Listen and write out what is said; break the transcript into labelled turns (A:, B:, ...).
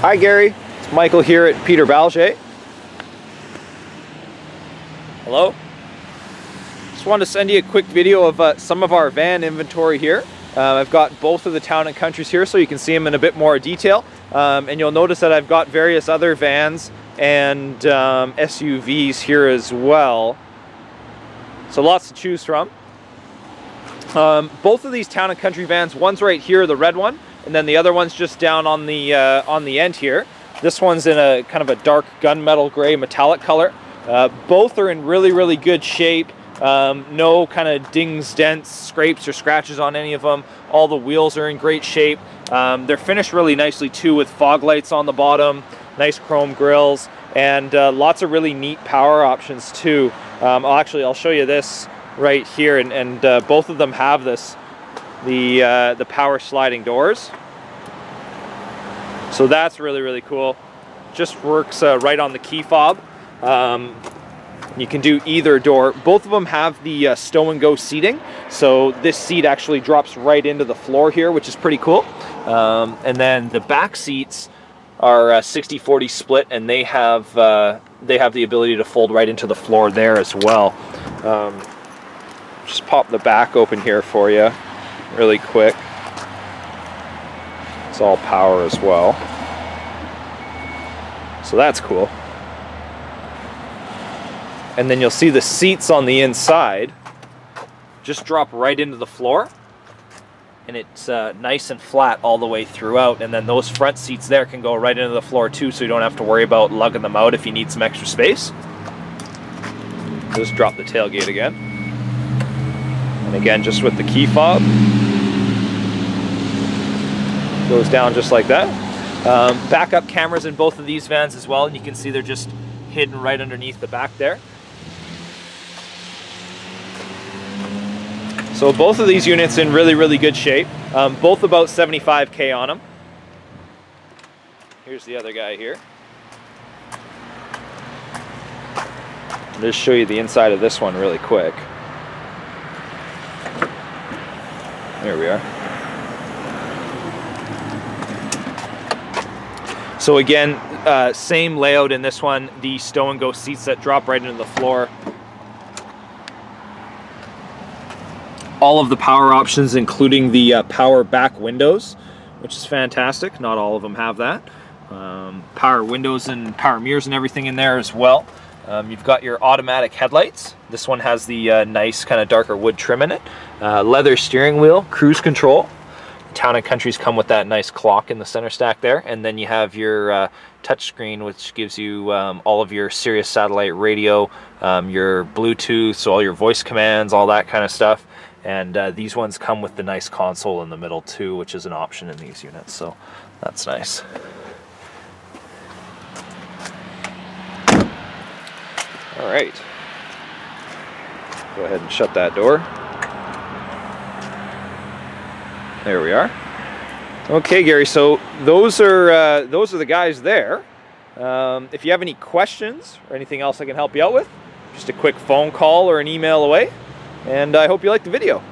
A: Hi Gerry, it's Michael here at Peter Baljet. Hello. Just wanted to send you a quick video of uh, some of our van inventory here. Uh, I've got both of the Town and Countries here so you can see them in a bit more detail. Um, and you'll notice that I've got various other vans and um, SUVs here as well. So lots to choose from. Um, both of these Town and Country vans, one's right here, the red one, and then the other one's just down on the uh, on the end here. This one's in a kind of a dark gunmetal gray metallic color. Uh, both are in really, really good shape. Um, no kind of dings, dents, scrapes, or scratches on any of them. All the wheels are in great shape. Um, they're finished really nicely too with fog lights on the bottom, nice chrome grills, and uh, lots of really neat power options too. Um, I'll actually, I'll show you this right here, and, and uh, both of them have this the, uh, the power sliding doors. So that's really, really cool. Just works uh, right on the key fob. Um, you can do either door. Both of them have the uh, stow and go seating. So this seat actually drops right into the floor here, which is pretty cool. Um, and then the back seats are 60-40 split and they have uh, they have the ability to fold right into the floor there as well. Um, just pop the back open here for you really quick. It's all power as well. So that's cool. And then you'll see the seats on the inside just drop right into the floor. And it's uh, nice and flat all the way throughout. And then those front seats there can go right into the floor too, so you don't have to worry about lugging them out if you need some extra space. Just drop the tailgate again. And again, just with the key fob. Goes down just like that. Um, backup cameras in both of these vans as well, and you can see they're just hidden right underneath the back there. So both of these units in really, really good shape. Um, both about 75K on them. Here's the other guy here. I'll just show you the inside of this one really quick. There we are. So again, uh, same layout in this one, the stow and go seats that drop right into the floor. All of the power options, including the uh, power back windows, which is fantastic. Not all of them have that. Um, power windows and power mirrors and everything in there as well. Um, you've got your automatic headlights. This one has the uh, nice kind of darker wood trim in it. Uh, leather steering wheel, cruise control. Town and Countries come with that nice clock in the center stack there. And then you have your uh, touchscreen, which gives you um, all of your Sirius satellite radio, um, your Bluetooth, so all your voice commands, all that kind of stuff. And uh, these ones come with the nice console in the middle too, which is an option in these units. So that's nice. All right. Go ahead and shut that door. There we are. Okay, Gerry. So those are uh, those are the guys there. Um, if you have any questions or anything else I can help you out with, just a quick phone call or an email away. And I hope you liked the video.